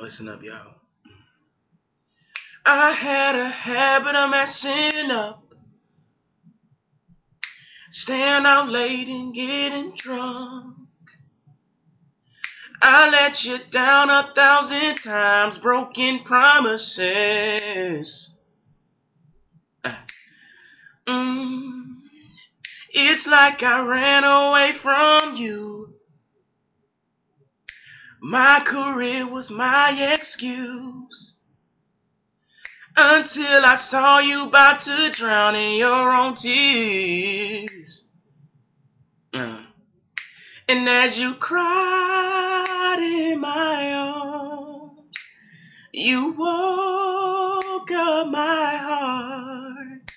Listen up, y'all. I had a habit of messing up. Staying out late and getting drunk. I let you down a thousand times, broken promises. Uh, mm, it's like I ran away from you. My career was my excuse. Until I saw you about to drown in your own tears. Uh, and as you cried in my arms, you woke up my heart.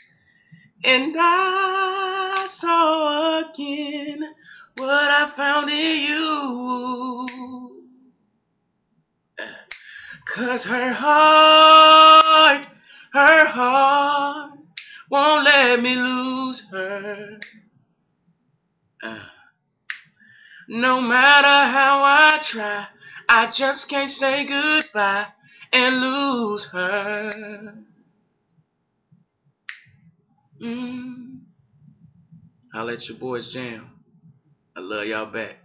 And I saw again what I found in you. Cause her heart, her heart won't let me lose her. Uh, no matter how I try, I just can't say goodbye and lose her. Mm. I'll let your boys jam. I love y'all back.